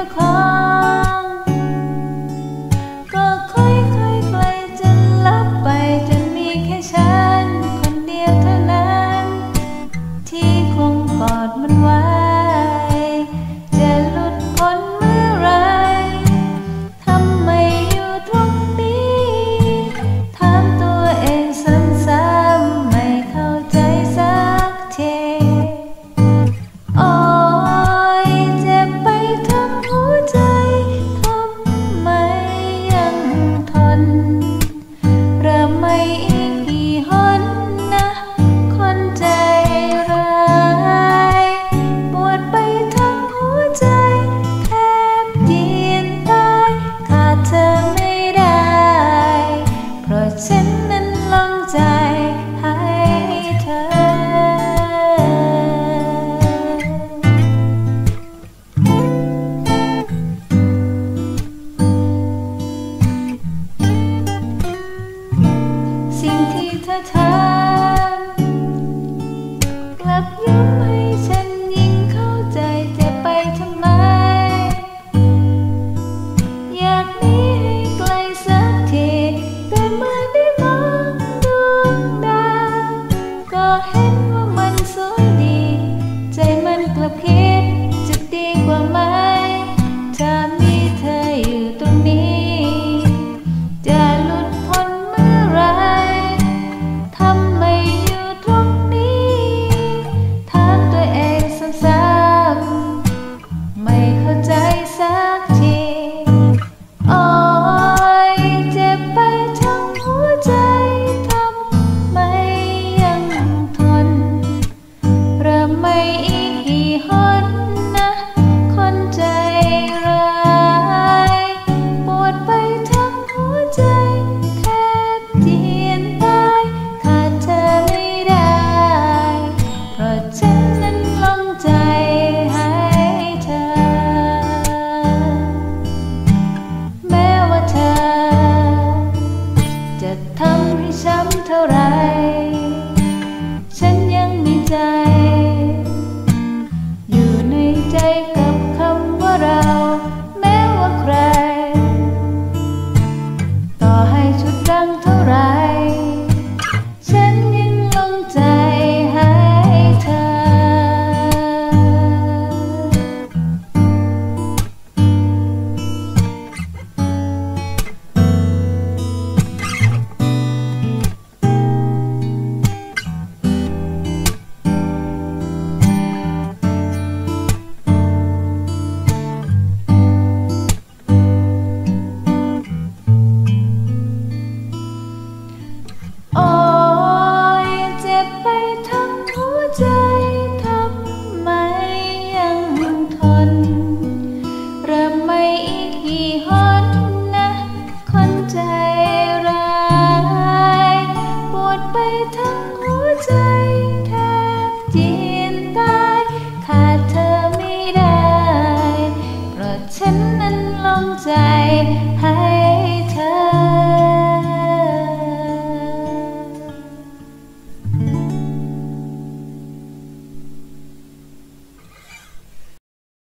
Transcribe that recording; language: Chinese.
夜空。the time.